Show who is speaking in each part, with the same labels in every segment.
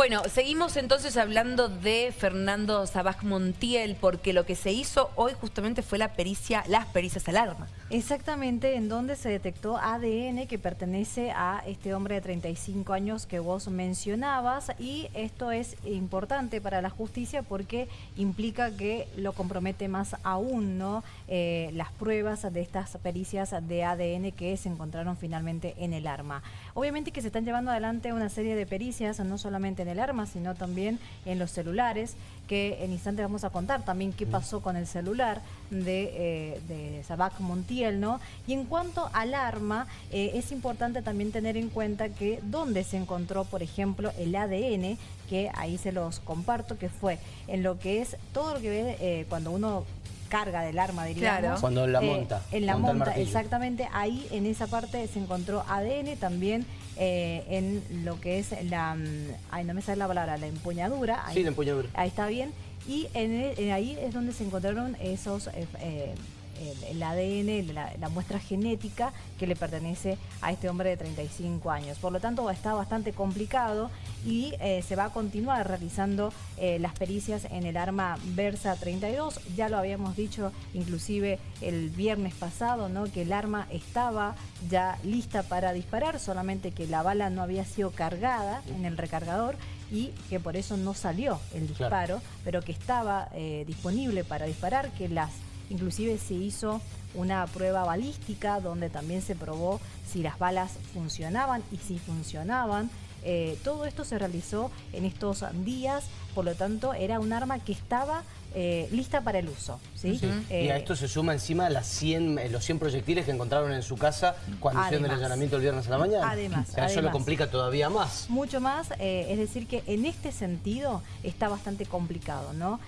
Speaker 1: Bueno, seguimos entonces hablando de Fernando Sabaj Montiel, porque lo que se hizo hoy justamente fue la pericia, las pericias alarma.
Speaker 2: Exactamente, en donde se detectó ADN que pertenece a este hombre de 35 años que vos mencionabas y esto es importante para la justicia porque implica que lo compromete más aún, ¿no? Eh, las pruebas de estas pericias de ADN que se encontraron finalmente en el arma. Obviamente que se están llevando adelante una serie de pericias, no solamente en el arma, sino también en los celulares, que en instante vamos a contar también qué pasó con el celular de, eh, de Sabac Montiel, ¿no? Y en cuanto al arma, eh, es importante también tener en cuenta que dónde se encontró, por ejemplo, el ADN, que ahí se los comparto, que fue en lo que es todo lo que ve eh, cuando uno carga del arma, diríamos.
Speaker 3: Claro. Cuando la monta.
Speaker 2: en la monta, exactamente. Ahí en esa parte se encontró ADN, también eh, en lo que es la... Mm, ay, no me sale la palabra, la empuñadura.
Speaker 3: sí, la empuñadura.
Speaker 2: Ahí está bien. Y en, ahí es donde se encontraron esos... Eh, el, ADN, la, muestra genética que le pertenece a este hombre de 35 años. Por lo tanto, está bastante complicado y eh, se va a continuar realizando eh, las pericias en el arma Versa 32. Ya lo habíamos dicho inclusive el viernes pasado, ¿no? que el arma estaba ya lista para disparar, solamente que la bala no había sido cargada en el recargador y que por eso no salió el disparo, pero que estaba eh, disponible para disparar, que las Inclusive se hizo una prueba balística donde también se probó si las balas funcionaban y si funcionaban. Eh, todo esto se realizó en estos días, por lo tanto era un arma que estaba eh, lista para el uso. ¿sí?
Speaker 3: y a eh, esto se suma encima las 100, los 100 proyectiles que encontraron en su casa cuando hicieron el allanamiento el viernes a la mañana.
Speaker 2: Además.
Speaker 3: eso lo complica todavía más.
Speaker 2: Mucho más, es decir que en este sentido está bastante complicado. ¿no?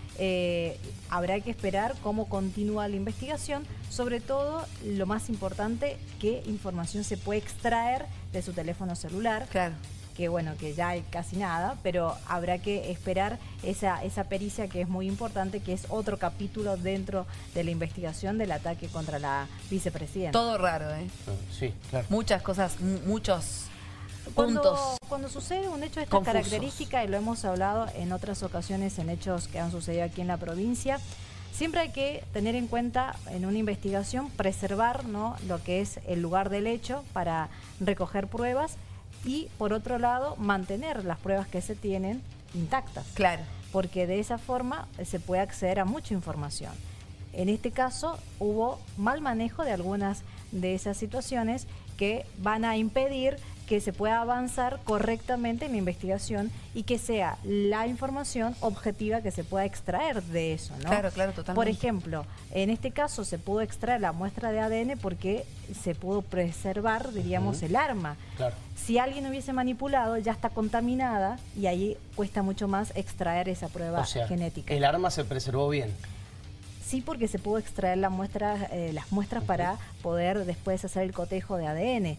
Speaker 2: habrá que esperar cómo continúa la investigación, sobre todo lo más importante, qué información se puede extraer de su teléfono celular.
Speaker 1: Claro
Speaker 2: que bueno, que ya hay casi nada, pero habrá que esperar esa, esa pericia que es muy importante, que es otro capítulo dentro de la investigación del ataque contra la vicepresidenta.
Speaker 1: Todo raro, ¿eh?
Speaker 3: Ah, sí, claro.
Speaker 1: Muchas cosas, muchos
Speaker 2: cuando,
Speaker 1: puntos.
Speaker 2: Cuando sucede un hecho de esta característica, y lo hemos hablado en otras ocasiones en hechos que han sucedido aquí en la provincia, Siempre hay que tener en cuenta en una investigación preservar ¿no? lo que es el lugar del hecho para recoger pruebas y por otro lado mantener las pruebas que se tienen intactas.
Speaker 1: Claro.
Speaker 2: Porque de esa forma eh, se puede acceder a mucha información. En este caso hubo mal manejo de algunas de esas situaciones que van a impedir que se pueda avanzar correctamente en la investigación y que sea la información objetiva que se pueda extraer de eso, ¿no?
Speaker 1: Claro, claro, totalmente.
Speaker 2: Por ejemplo, en este caso se pudo extraer la muestra de ADN porque se pudo preservar, diríamos, el arma.
Speaker 3: Claro.
Speaker 2: Si alguien hubiese manipulado, ya está contaminada y ahí cuesta mucho más extraer esa prueba genética.
Speaker 3: ¿El arma se preservó bien?
Speaker 2: Sí, porque se pudo extraer la muestra, eh, las muestras para poder después hacer el cotejo de ADN.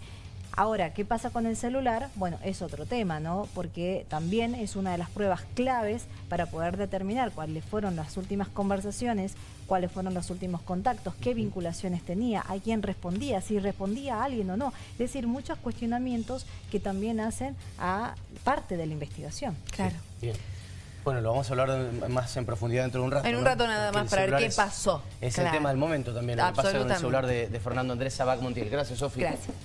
Speaker 2: Ahora, ¿qué pasa con el celular? Bueno, es otro tema, ¿no? Porque también es una de las pruebas claves para poder determinar cuáles fueron las últimas conversaciones, cuáles fueron los últimos contactos, qué vinculaciones tenía, a quién respondía, si respondía a alguien o no. Es decir, muchos cuestionamientos que también hacen a parte de la investigación.
Speaker 1: Claro.
Speaker 3: bien. Bueno, lo vamos a hablar más en profundidad dentro de un rato.
Speaker 1: En un rato nada más para ver qué pasó.
Speaker 3: Es el tema del momento también, lo que pasa con el celular de, Fernando Andrés Sabac Montiel. Gracias, Sofía.
Speaker 1: Gracias.